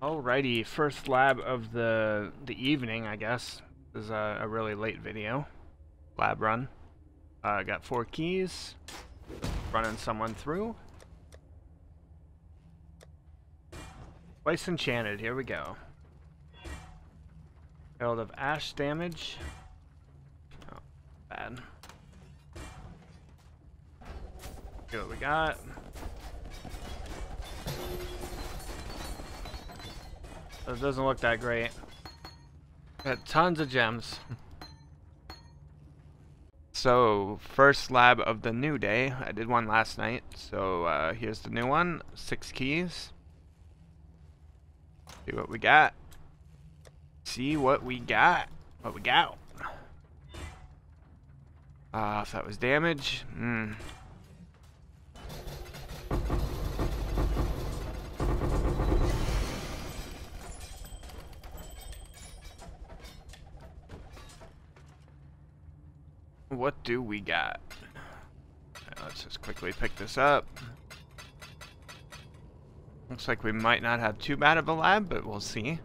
Alrighty, first lab of the the evening, I guess. This is a, a really late video. Lab run. Uh, got four keys. Running someone through. Twice enchanted, here we go. Herald of Ash damage. Oh, bad. See what we got. It doesn't look that great. Got tons of gems. so, first lab of the new day. I did one last night, so uh, here's the new one. Six keys. See what we got. See what we got. What we got. Ah, uh, if that was damage. Hmm. What do we got? Let's just quickly pick this up. Looks like we might not have too bad of a lab, but we'll see.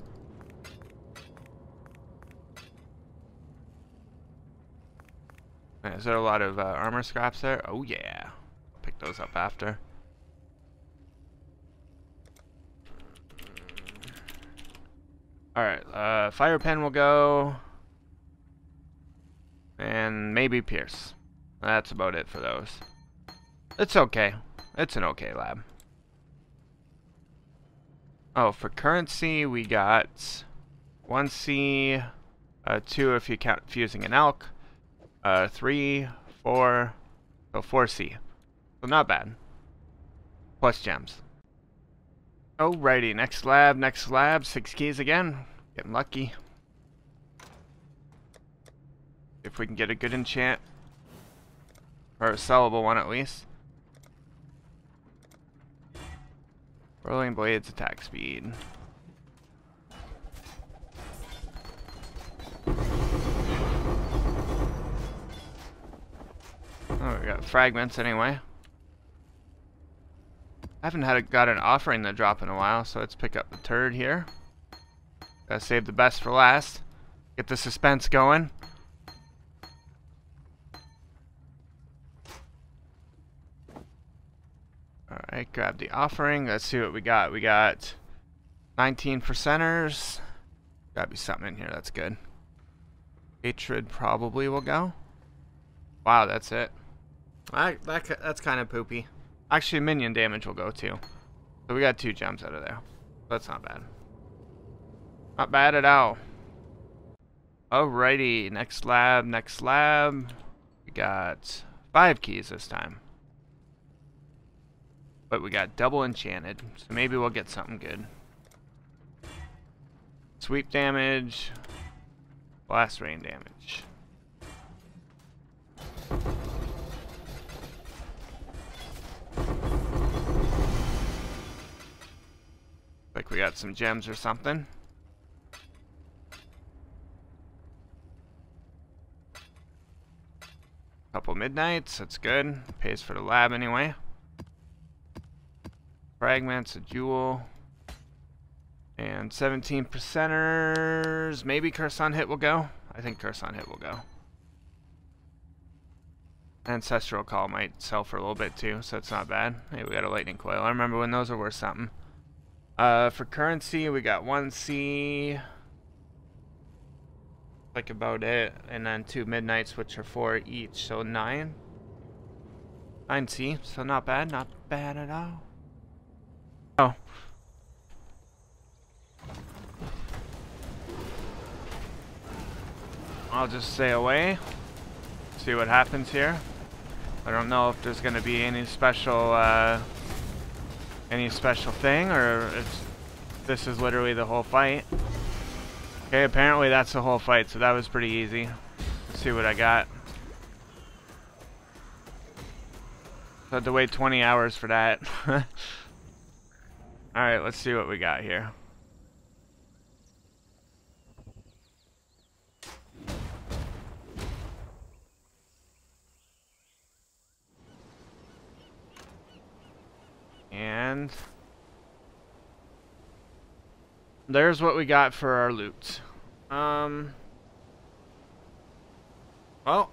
Is there a lot of uh, armor scraps there? Oh yeah. Pick those up after. Alright, uh, fire pen will go. And maybe Pierce. That's about it for those. It's okay. It's an okay lab. Oh, for currency, we got 1C, uh, 2 if you count fusing and alch, uh, 3, 4, so 4C. So not bad. Plus gems. Alrighty, next lab, next lab, 6 keys again. Getting lucky. If we can get a good enchant. Or a sellable one at least. Rolling Blades attack speed. Oh, we got fragments anyway. I haven't had a, got an offering to drop in a while, so let's pick up the turd here. Gotta save the best for last. Get the suspense going. Alright, grab the offering. Let's see what we got. We got 19 percenters. Gotta be something in here that's good. Hatred probably will go. Wow, that's it. That, that, that's kind of poopy. Actually, minion damage will go too. So we got two gems out of there. That's not bad. Not bad at all. Alrighty, next lab, next lab. We got five keys this time. But we got double enchanted, so maybe we'll get something good. Sweep damage, blast rain damage. Like we got some gems or something. Couple midnights, that's good. Pays for the lab anyway. Fragments, a jewel. And 17 percenters. Maybe Curse on Hit will go. I think Curse on Hit will go. Ancestral Call might sell for a little bit too, so it's not bad. Hey, we got a Lightning Coil. I remember when those were worth something. Uh, for currency, we got 1C. Like about it. And then two Midnights, which are four each, so nine. 9C, so not bad, not bad at all. Oh. I'll just stay away. See what happens here. I don't know if there's going to be any special, uh, any special thing, or if this is literally the whole fight. Okay, apparently that's the whole fight, so that was pretty easy. Let's see what I got. I had to wait 20 hours for that. Alright, let's see what we got here. And there's what we got for our loot. Um, well,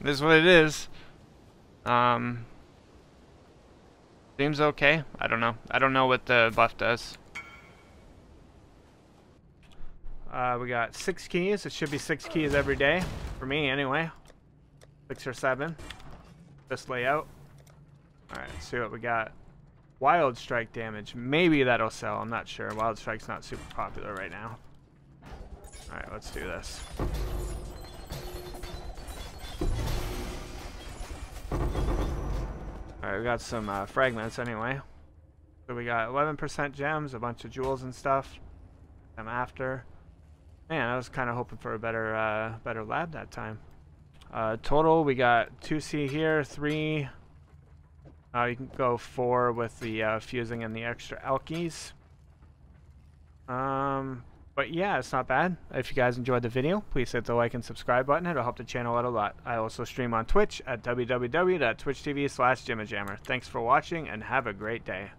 this is what it is. Um, seems okay. I don't know. I don't know what the buff does. Uh, we got six keys. It should be six keys every day. For me, anyway. Six or seven. This layout. Alright, see what we got. Wild Strike damage. Maybe that'll sell. I'm not sure. Wild Strike's not super popular right now. Alright, let's do this. Alright, we got some uh, fragments anyway. So we got 11% gems, a bunch of jewels and stuff. I'm after. Man, I was kind of hoping for a better, uh, better lab that time. Uh, total, we got 2C here, 3. Uh, you can go 4 with the uh, fusing and the extra alkeys. Um, but yeah, it's not bad. If you guys enjoyed the video, please hit the like and subscribe button. It'll help the channel out a lot. I also stream on Twitch at www.twitch.tv slash Thanks for watching and have a great day.